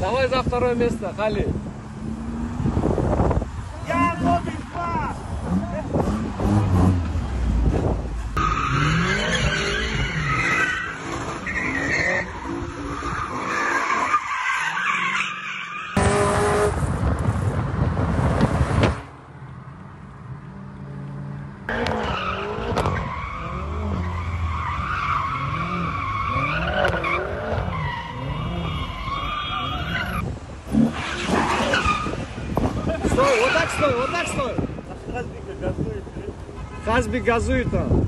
Давай за второе место, Хали. Стой, вот так стой, вот так стой. Хазби газует там.